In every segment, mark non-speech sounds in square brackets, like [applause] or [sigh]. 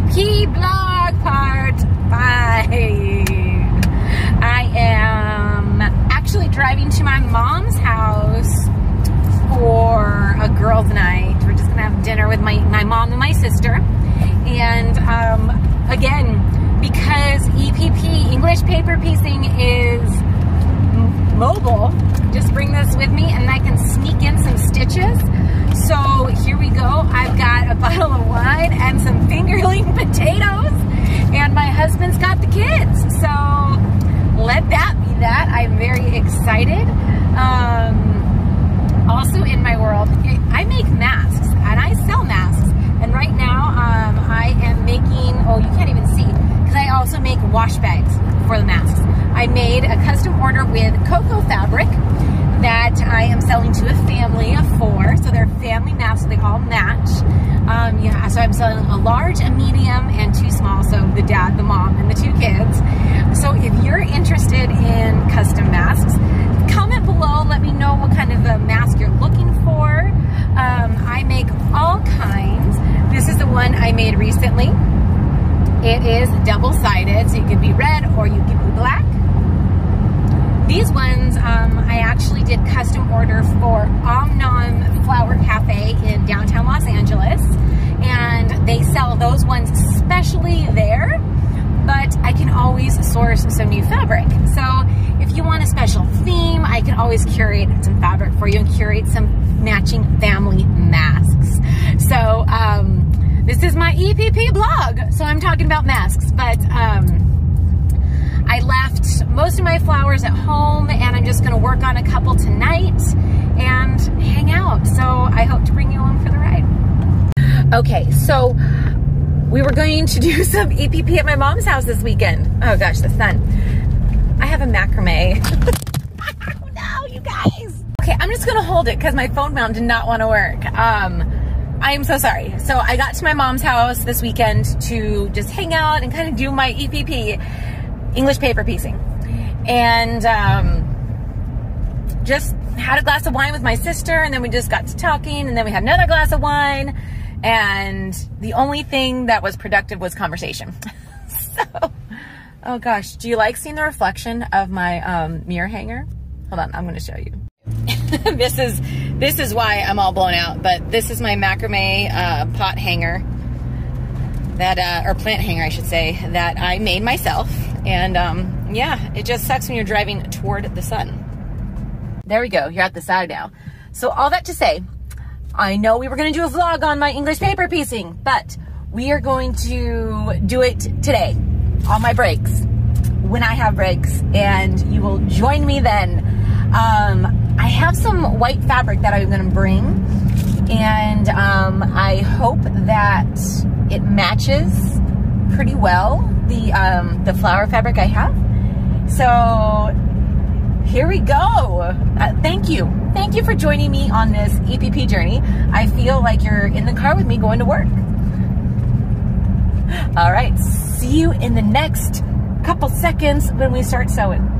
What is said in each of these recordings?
EPP blog part five. I am actually driving to my mom's house for a girls' night. We're just gonna have dinner with my, my mom and my sister. And um, again, because EPP, English paper piecing, is mobile, just bring this with me and I can sneak in some stitches. So here we go. I've got a bottle of wine and some fingerling [laughs] potatoes and my husband's got the kids. So let that be that. I'm very excited. Um, also in my world, I make masks and I sell masks. And right now um, I am making, oh, you can't even see, because I also make wash bags for the masks. I made a custom order with cocoa fabric that I am selling to a family of four. So they're family masks, so they all match. Um, yeah, so I'm selling a large, a medium, and two small. So the dad, the mom, and the two kids. So if you're interested in custom masks, comment below. Let me know what kind of a mask you're looking for. Um, I make all kinds. This is the one I made recently. It is double-sided, so you could be red or you could be black. These ones, um, I actually did custom order for Omnom Flower Cafe in downtown Los Angeles. And they sell those ones especially there, but I can always source some new fabric. So if you want a special theme, I can always curate some fabric for you and curate some matching family masks. So um, this is my EPP blog. So I'm talking about masks, but um, I left most of my flowers at home and I'm just gonna work on a couple tonight and hang out. So I hope to bring you along for the ride. Okay, so we were going to do [laughs] some EPP at my mom's house this weekend. Oh gosh, the sun. I have a macrame. [laughs] no, you guys. Okay, I'm just gonna hold it because my phone mount did not wanna work. Um, I am so sorry. So I got to my mom's house this weekend to just hang out and kind of do my EPP. English paper piecing. And um, just had a glass of wine with my sister, and then we just got to talking, and then we had another glass of wine, and the only thing that was productive was conversation. [laughs] so, oh gosh, do you like seeing the reflection of my um, mirror hanger? Hold on, I'm going to show you. [laughs] this is this is why I'm all blown out, but this is my macrame uh, pot hanger that, uh, or plant hanger, I should say, that I made myself and um, yeah, it just sucks when you're driving toward the sun. There we go. You're at the side now. So all that to say, I know we were going to do a vlog on my English paper piecing, but we are going to do it today on my breaks when I have breaks and you will join me then. Um, I have some white fabric that I'm going to bring and um, I hope that it matches pretty well the um, the flower fabric I have. So here we go. Uh, thank you. Thank you for joining me on this EPP journey. I feel like you're in the car with me going to work. All right, see you in the next couple seconds when we start sewing.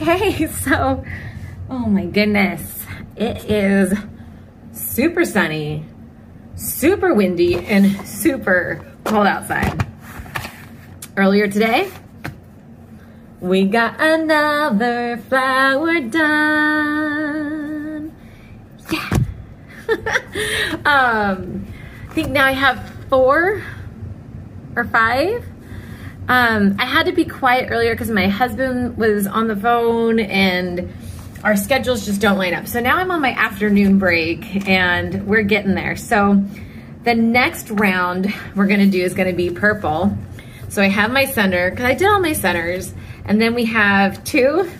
Okay, [laughs] so, oh my goodness. It is super sunny, super windy, and super cold outside. Earlier today, we got another flower done. Yeah. [laughs] um, I think now I have four or five um, I had to be quiet earlier because my husband was on the phone and our schedules just don't line up. So now I'm on my afternoon break and we're getting there. So the next round we're gonna do is gonna be purple. So I have my center, because I did all my centers, and then we have two,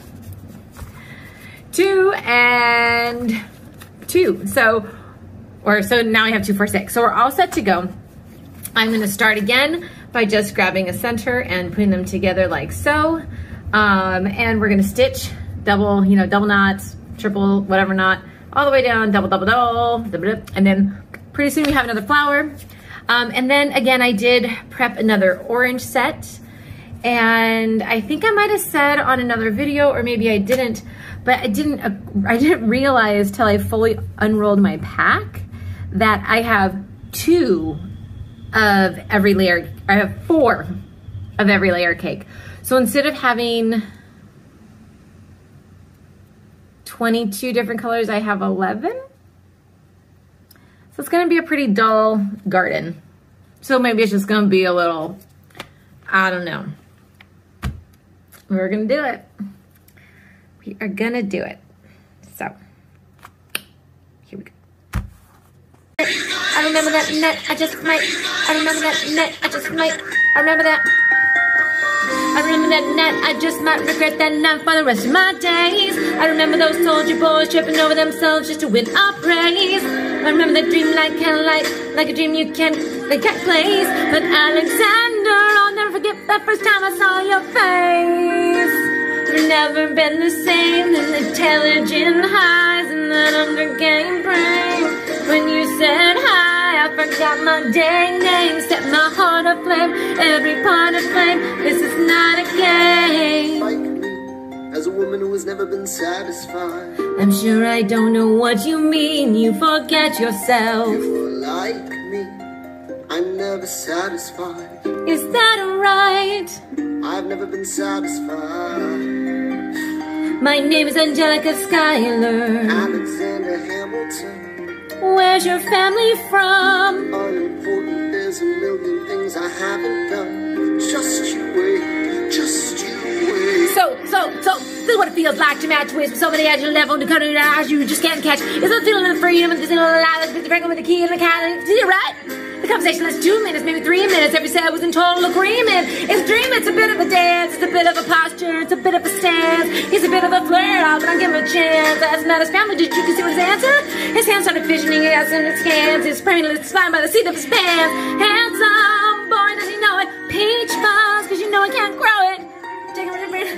two, and two. So, or so now I have two, four, six. So we're all set to go. I'm gonna start again by just grabbing a center and putting them together like so. Um, and we're gonna stitch double, you know, double knots, triple, whatever knot, all the way down, double, double, double, double and then pretty soon we have another flower. Um, and then again, I did prep another orange set. And I think I might have said on another video, or maybe I didn't, but I didn't, uh, I didn't realize till I fully unrolled my pack that I have two of every layer, I have four of every layer cake. So instead of having 22 different colors, I have 11. So it's gonna be a pretty dull garden. So maybe it's just gonna be a little, I don't know. We're gonna do it. We are gonna do it. So, here we go. I remember that net, I just might. I remember that net, I just might. I remember that. I remember that night, I just might regret that night for the rest of my days. I remember those soldier boys tripping over themselves just to win our praise. I remember that dream like candlelight, like like a dream you can't, they can't place. But Alexander, I'll never forget that first time I saw your face. You've never been the same, than intelligent highs and that undergained brain. When you said hi, I forgot my dang name, set my heart aflame, every part aflame. This is not a game. Like me, as a woman who has never been satisfied. I'm sure I don't know what you mean, you forget yourself. You're like me, I'm never satisfied. Is that right? I've never been satisfied. My name is Angelica Schuyler. Alexander Hamilton, Where's your family from? unimportant. There's a million things I haven't done. Just you wait, just you wait. So, so, so, this is what it feels like to match with somebody at your level to cut it out you just can't catch. It's a feeling of freedom and this little lie that's the with the key and the cat. Is it right? The conversation lasts two minutes, maybe three minutes. Every set was in total agreement. It's dream, it's a bit of a dance, it's a bit of a posture, it's a bit of a stance. He's a bit of a flirt, I'll but give him a chance. As not his family, did you see his answer? His hands started fidgeting, yes, in his hands. His praying lips spine by the seat of his pants. Handsome, boy, does he know it? Peach fuzz, cause you know I can't grow it. Take a minute, breathe.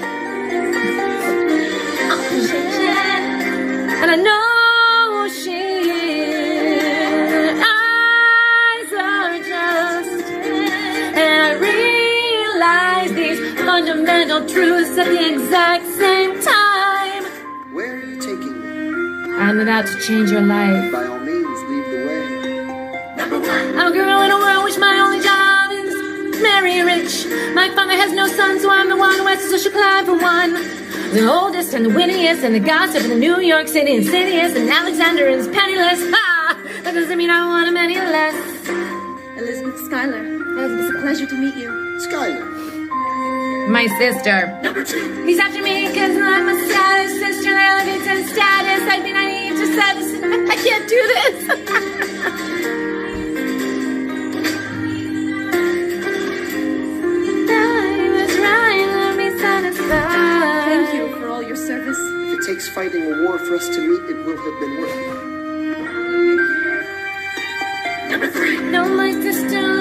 Oh, and I know truths at the exact same time. Where are you taking me? I'm about to change your life. By all means, lead the way. Number one. I'm a girl in a world which my only job is marry rich. My father has no son, so I'm the one who has to social climb for one. The oldest and the wittiest and the gossip in the New York City insidious and Alexander is penniless. Ha! That doesn't mean I want him any less. Elizabeth Schuyler. It's a pleasure to meet you. Schuyler, My sister. He's after me because I'm a status sister. Elevates in status. I think I need to service. [laughs] I can't do this. Right, let me satisfied. Thank you for all your service. if it takes fighting a war for us to meet, it will have been worth it. Know my sister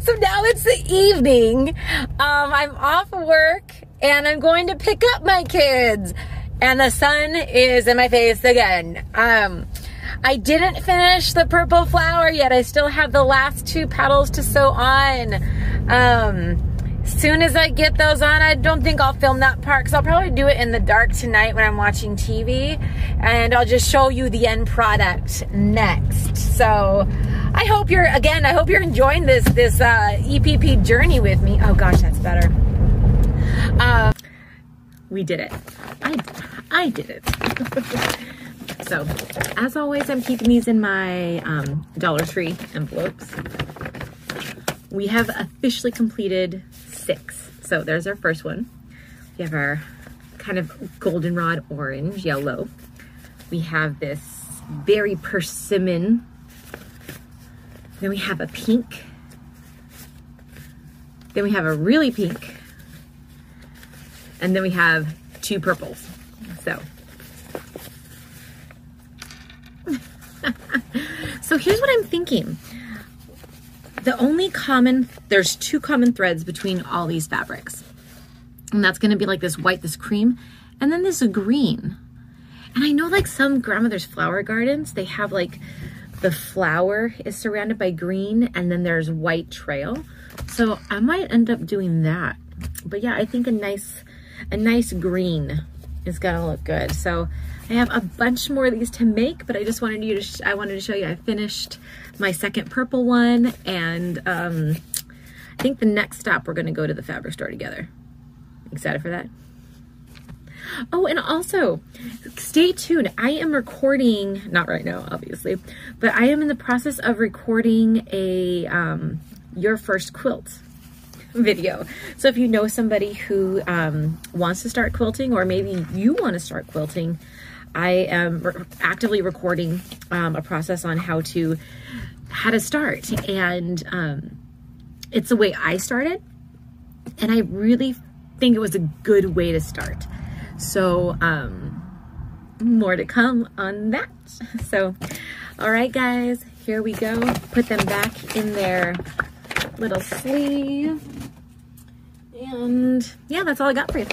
So now it's the evening. Um, I'm off work and I'm going to pick up my kids. And the sun is in my face again. Um, I didn't finish the purple flower yet. I still have the last two petals to sew on. Um, soon as I get those on, I don't think I'll film that part because I'll probably do it in the dark tonight when I'm watching TV. And I'll just show you the end product next. So I hope you're, again, I hope you're enjoying this, this uh, EPP journey with me. Oh gosh, that's better. Um, we did it. I, I did it. [laughs] so, as always, I'm keeping these in my um, Dollar Tree envelopes. We have officially completed six. So there's our first one. We have our kind of goldenrod orange, yellow. We have this very persimmon. Then we have a pink. Then we have a really pink. And then we have two purples. So. [laughs] so here's what I'm thinking. The only common, there's two common threads between all these fabrics. And that's gonna be like this white, this cream, and then this green. And I know like some grandmother's flower gardens, they have like the flower is surrounded by green and then there's white trail. So I might end up doing that. But yeah, I think a nice, a nice green is gonna look good. So I have a bunch more of these to make, but I just wanted you to, I wanted to show you I finished my second purple one and um, I think the next stop we're gonna go to the fabric store together. Excited for that? Oh, and also stay tuned. I am recording, not right now, obviously, but I am in the process of recording a um, your first quilt video. So if you know somebody who um, wants to start quilting or maybe you want to start quilting, I am re actively recording um, a process on how to how to start and um, it's the way I started and I really think it was a good way to start. So um, more to come on that. [laughs] So, all right, guys, here we go. Put them back in their little sleeve. And yeah, that's all I got for you.